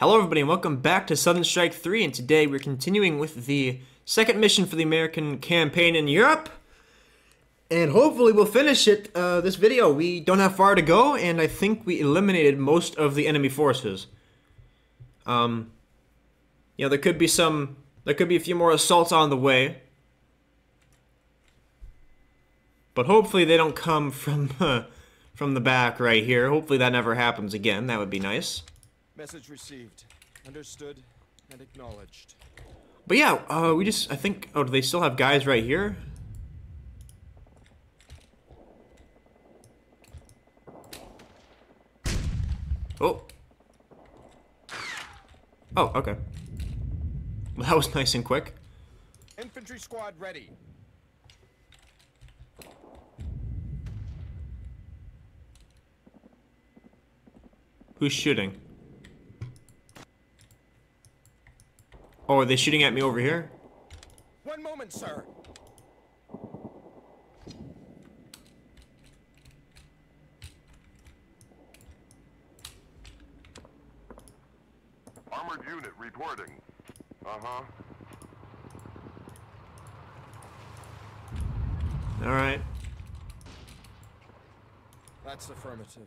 Hello everybody and welcome back to Sudden Strike 3 and today we're continuing with the second mission for the American campaign in Europe. And hopefully we'll finish it uh, this video. We don't have far to go and I think we eliminated most of the enemy forces. Um, you know, there could be some, there could be a few more assaults on the way. But hopefully they don't come from, uh, from the back right here. Hopefully that never happens again. That would be nice. Message received. Understood and acknowledged. But yeah, uh, we just, I think, oh, do they still have guys right here? Oh. Oh, okay. Well, that was nice and quick. Infantry squad ready. Who's shooting? Oh, are they shooting at me over here? One moment, sir. Armored unit reporting. Uh-huh. Alright. That's affirmative.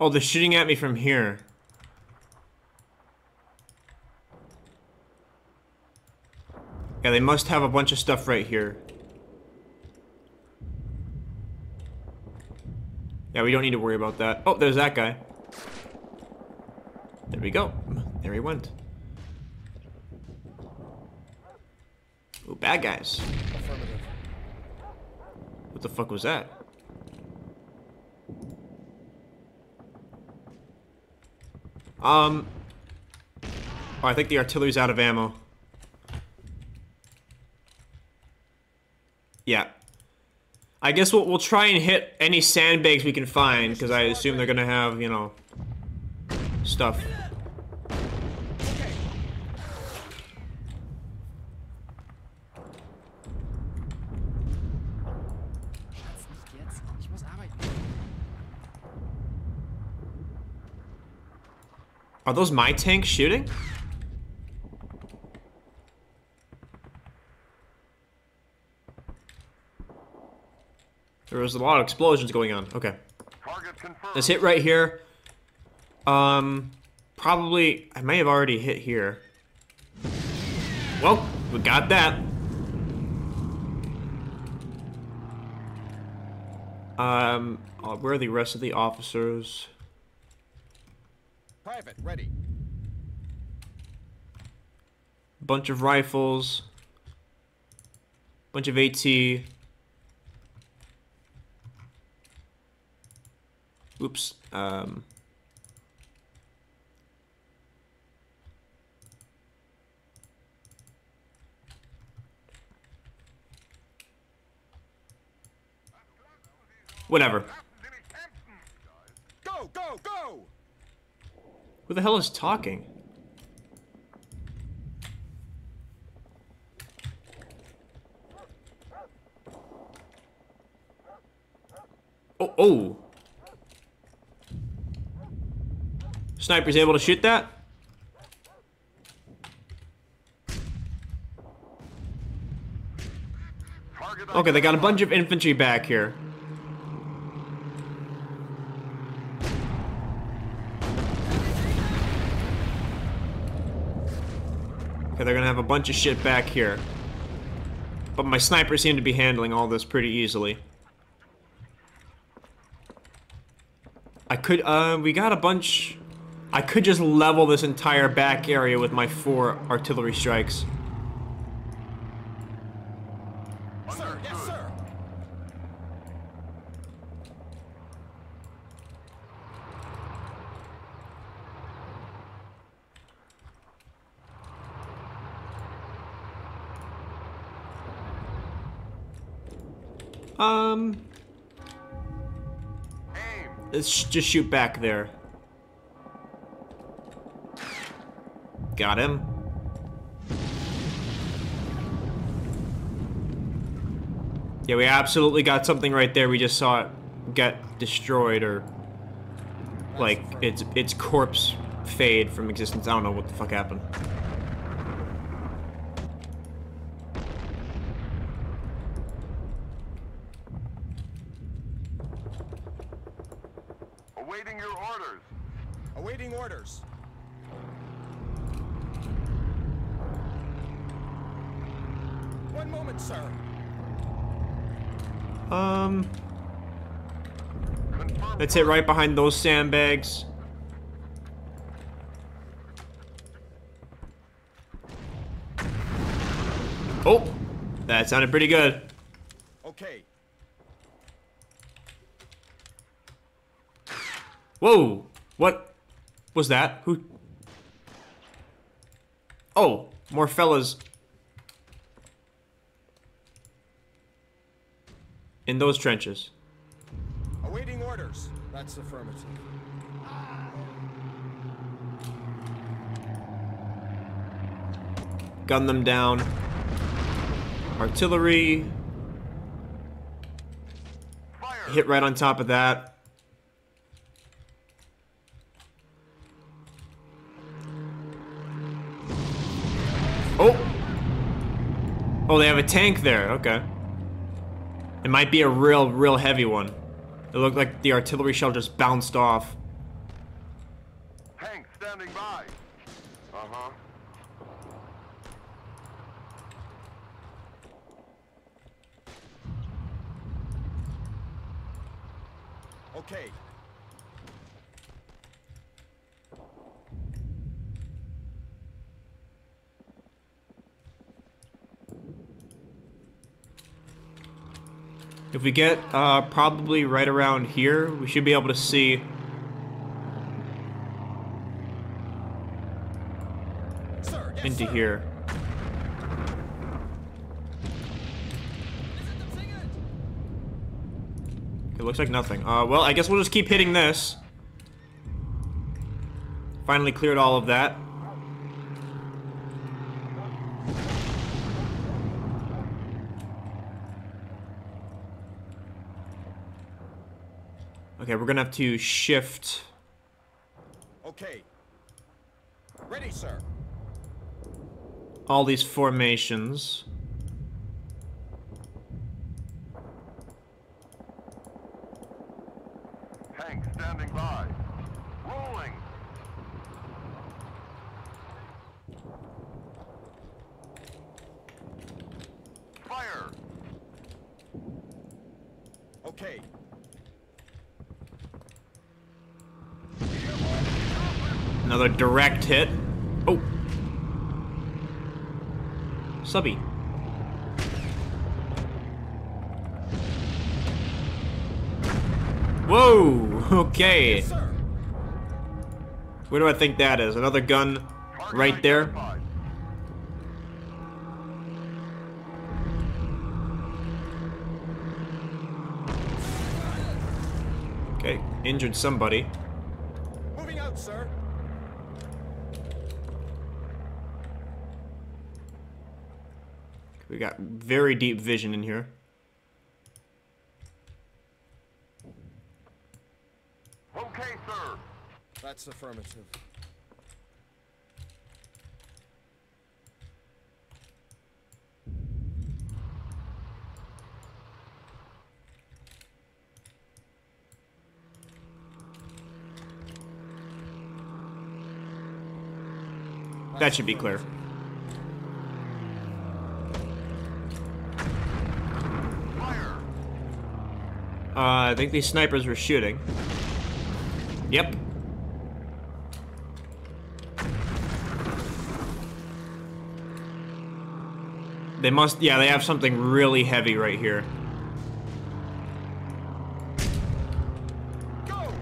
Oh, they're shooting at me from here. Yeah, they must have a bunch of stuff right here. Yeah, we don't need to worry about that. Oh, there's that guy. There we go. There he went. Oh, bad guys. What the fuck was that? Um. Oh, I think the artillery's out of ammo. Yeah. I guess we'll, we'll try and hit any sandbags we can find, because I assume they're gonna have, you know, stuff. Are those my tanks shooting? There was a lot of explosions going on. Okay. Let's hit right here. Um, probably, I may have already hit here. Well, we got that. Um, uh, where are the rest of the officers? Private ready. Bunch of rifles. Bunch of AT. Oops. Um. Whatever. Go, go, go! Who the hell is talking? Oh, oh. Sniper's able to shoot that? Okay, they got a bunch of infantry back here. They're gonna have a bunch of shit back here. But my snipers seem to be handling all this pretty easily. I could, uh, we got a bunch... I could just level this entire back area with my four artillery strikes. Sir, yes, sir. Um, Aim. Let's just shoot back there. Got him. Yeah, we absolutely got something right there. We just saw it. get destroyed or like its its corpse fade from existence. I don't know what the fuck happened. Awaiting your orders. Awaiting orders. One moment, sir. Um, Confirm. that's it right behind those sandbags. Oh, that sounded pretty good. Okay. Whoa! What was that? Who? Oh, more fellas. In those trenches. Awaiting orders. That's affirmative. Gun them down. Artillery. Fire. Hit right on top of that. Oh! Oh, they have a tank there. Okay. It might be a real, real heavy one. It looked like the artillery shell just bounced off. Tank standing by. Uh-huh. Okay. If we get uh, probably right around here, we should be able to see. Sir, yes, into sir. here. It looks like nothing. Uh, well, I guess we'll just keep hitting this. Finally cleared all of that. Okay, we're gonna have to shift. Okay. Ready, sir. all these formations. Tank standing by. Rolling. Fire. Okay. Another direct hit. Oh. Subby. Whoa! Okay. Sir. Where do I think that is? Another gun right there? Okay, injured somebody. Moving out, sir. We got very deep vision in here. Okay, sir. That's affirmative. That should be clear. Fire. Uh, I think these snipers were shooting. Yep. They must, yeah, they have something really heavy right here. Go!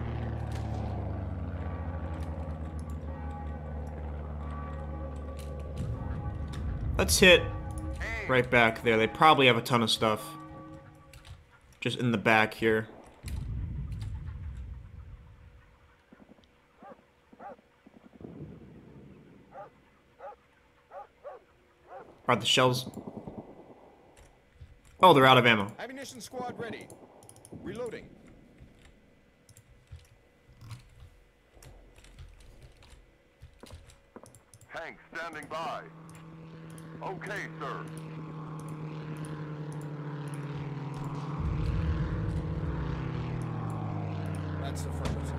Let's hit right back there. They probably have a ton of stuff. Just in the back here. Are the shells... Oh, they're out of ammo. Ammunition squad ready. Reloading. Hank standing by. Okay, sir. That's affirmative.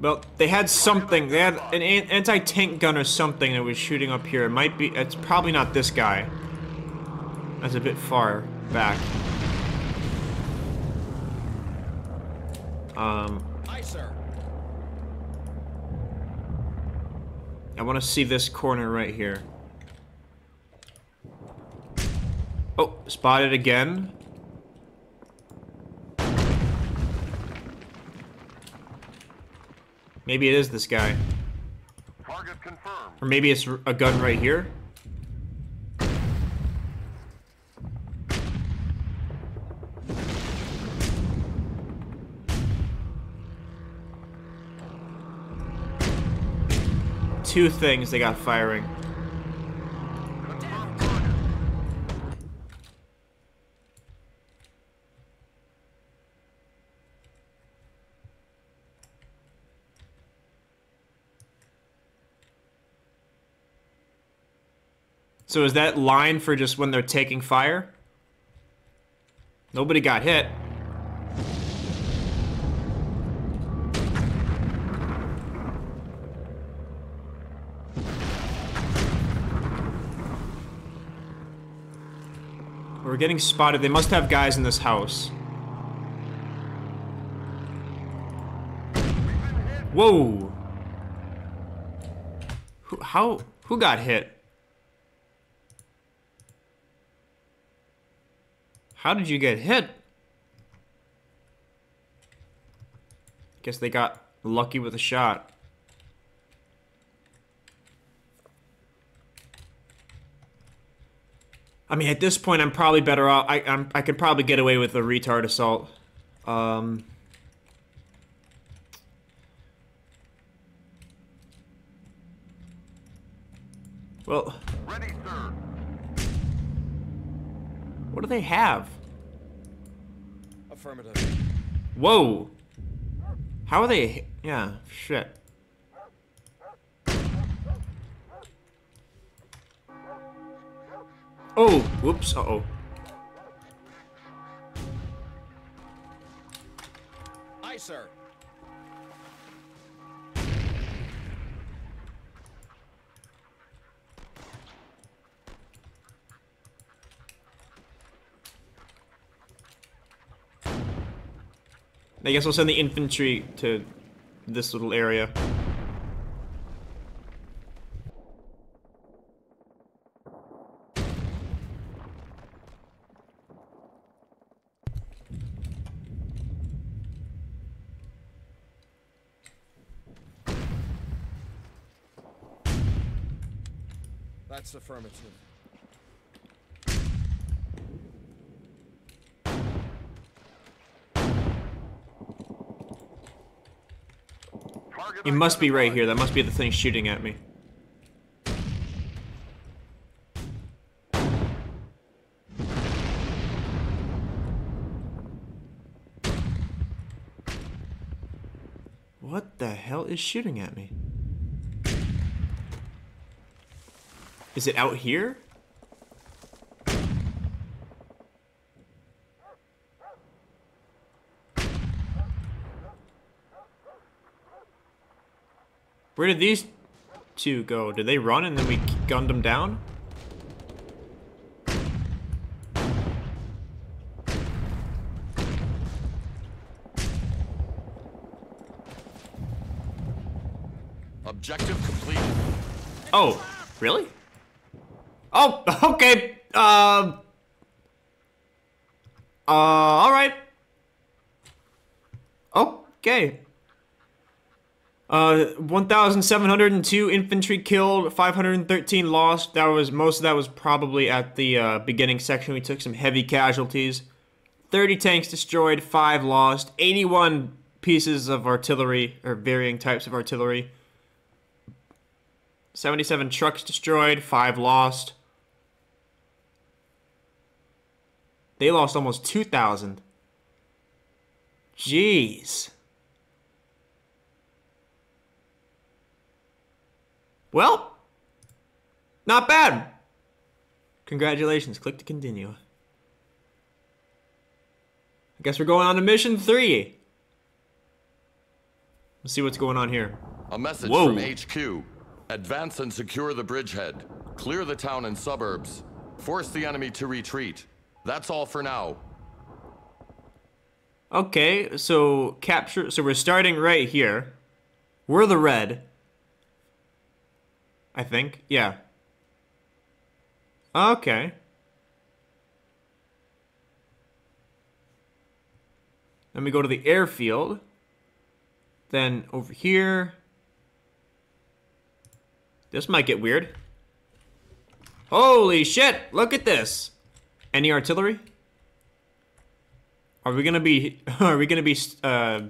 Well, they had something. They had an an- anti-tank gun or something that was shooting up here. It might be. It's probably not this guy. That's a bit far back. Um, Aye, sir. I want to see this corner right here. Oh, spotted again. Maybe it is this guy. Target confirmed. Or maybe it's a gun right here. Two things they got firing. So is that line for just when they're taking fire? Nobody got hit. We're getting spotted. They must have guys in this house. Whoa! Who, how? Who got hit? How did you get hit? Guess they got lucky with a shot. I mean, at this point, I'm probably better off. I I'm, I could probably get away with a retard assault. Um. Well, Ready, sir. What do they have? Affirmative. Whoa. How are they? Yeah, shit. Oh, whoops, uh-oh. Aye, sir. I guess we'll send the infantry to this little area. That's affirmative. It must be right here. That must be the thing shooting at me. What the hell is shooting at me? Is it out here? Where did these two go? Did they run and then we gunned them down? Objective complete. Oh, really? Oh, okay. Um. Uh, all right. Okay. Uh, 1,702 infantry killed, 513 lost. That was most of that was probably at the uh, beginning section. We took some heavy casualties. 30 tanks destroyed, five lost. 81 pieces of artillery or varying types of artillery. 77 trucks destroyed, 5 lost. They lost almost 2,000. Jeez. Well, not bad. Congratulations. Click to continue. I guess we're going on to mission three. Let's see what's going on here. A message Whoa. from HQ. Advance and secure the bridgehead. Clear the town and suburbs. Force the enemy to retreat. That's all for now. Okay, so capture. So we're starting right here. We're the red. I think. Yeah. Okay. Then we go to the airfield. Then over here. This might get weird. Holy shit! Look at this. Any artillery? Are we gonna be? Are we gonna be uh,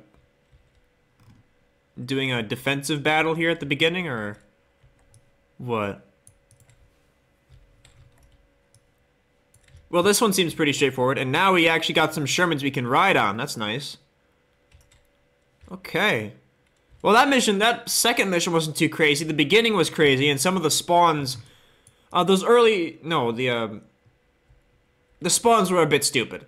doing a defensive battle here at the beginning, or what? Well, this one seems pretty straightforward, and now we actually got some Shermans we can ride on. That's nice. Okay. Well, that mission, that second mission wasn't too crazy. The beginning was crazy, and some of the spawns, uh, those early, no, the um, the spawns were a bit stupid.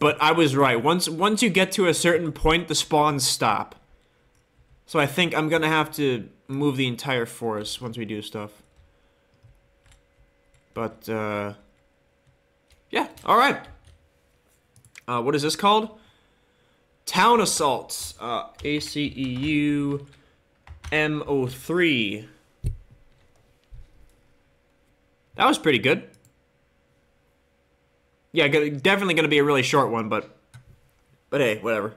But I was right. Once once you get to a certain point, the spawns stop. So I think I'm gonna have to move the entire forest once we do stuff. But uh, yeah, all right. Uh, what is this called? Town assaults. Uh, A C U M O three. That was pretty good. Yeah, definitely going to be a really short one, but but hey, whatever.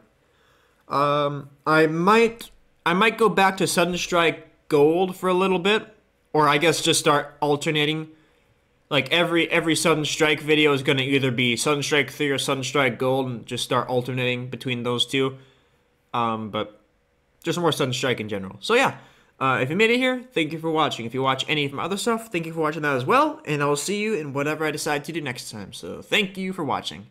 Um, I might I might go back to Sudden Strike Gold for a little bit, or I guess just start alternating. Like every every Sudden Strike video is going to either be Sudden Strike Three or Sudden Strike Gold, and just start alternating between those two. Um, but just more Sudden Strike in general. So yeah. Uh, if you made it here, thank you for watching. If you watch any of my other stuff, thank you for watching that as well. And I will see you in whatever I decide to do next time. So thank you for watching.